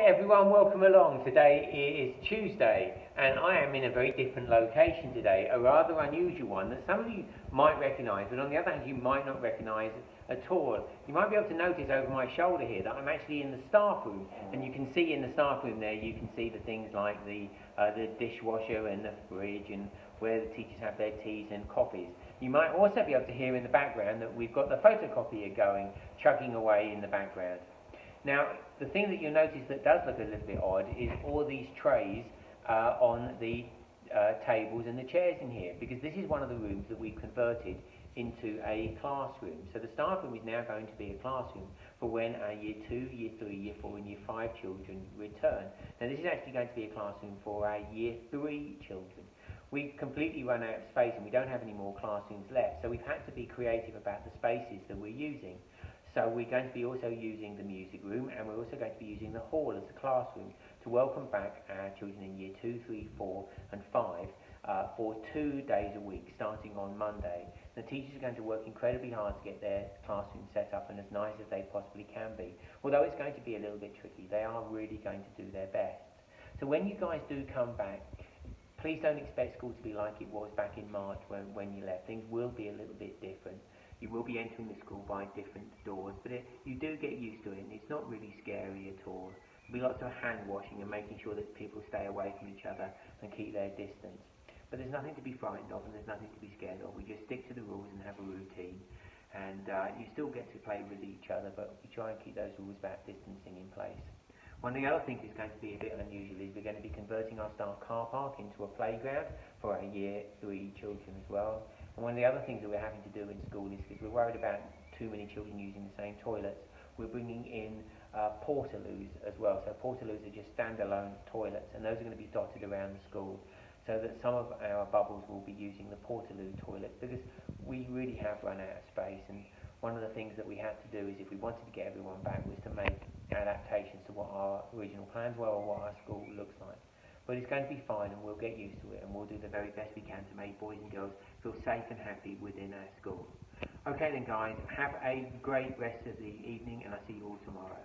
Hi everyone, welcome along. Today is Tuesday and I am in a very different location today, a rather unusual one that some of you might recognise, but on the other hand you might not recognise at all. You might be able to notice over my shoulder here that I'm actually in the staff room and you can see in the staff room there, you can see the things like the, uh, the dishwasher and the fridge and where the teachers have their teas and coffees. You might also be able to hear in the background that we've got the photocopier going, chugging away in the background. Now, the thing that you'll notice that does look a little bit odd is all these trays uh, on the uh, tables and the chairs in here, because this is one of the rooms that we've converted into a classroom. So the staff room is now going to be a classroom for when our year 2, year 3, year 4 and year 5 children return. Now this is actually going to be a classroom for our year 3 children. We've completely run out of space and we don't have any more classrooms left, so we've had to be creative about the spaces that we're using. So we're going to be also using the music room and we're also going to be using the hall as a classroom to welcome back our children in year 2, 3, 4 and 5 uh, for two days a week starting on Monday. The teachers are going to work incredibly hard to get their classroom set up and as nice as they possibly can be. Although it's going to be a little bit tricky, they are really going to do their best. So when you guys do come back, please don't expect school to be like it was back in March when, when you left. Things will be a little bit different will be entering the school by different doors, but it, you do get used to it, and it's not really scary at all. Be lots of hand washing and making sure that people stay away from each other and keep their distance. But there's nothing to be frightened of, and there's nothing to be scared of. We just stick to the rules and have a routine. And uh, you still get to play with each other, but we try and keep those rules about distancing in place. One of the other things that's going to be a bit unusual is we're going to be converting our staff car park into a playground for our year three children as well. And one of the other things that we're having to do in school is because we're worried about too many children using the same toilets, we're bringing in uh, portaloos as well. So portaloos are just standalone toilets, and those are going to be dotted around the school so that some of our bubbles will be using the portaloo toilet because we really have run out of space. And one of the things that we had to do is if we wanted to get everyone back was to make adaptations to what our original plans were or what our school looks like. But it's going to be fine and we'll get used to it and we'll do the very best we can to make boys and girls feel safe and happy within our school. Okay then guys, have a great rest of the evening and I'll see you all tomorrow.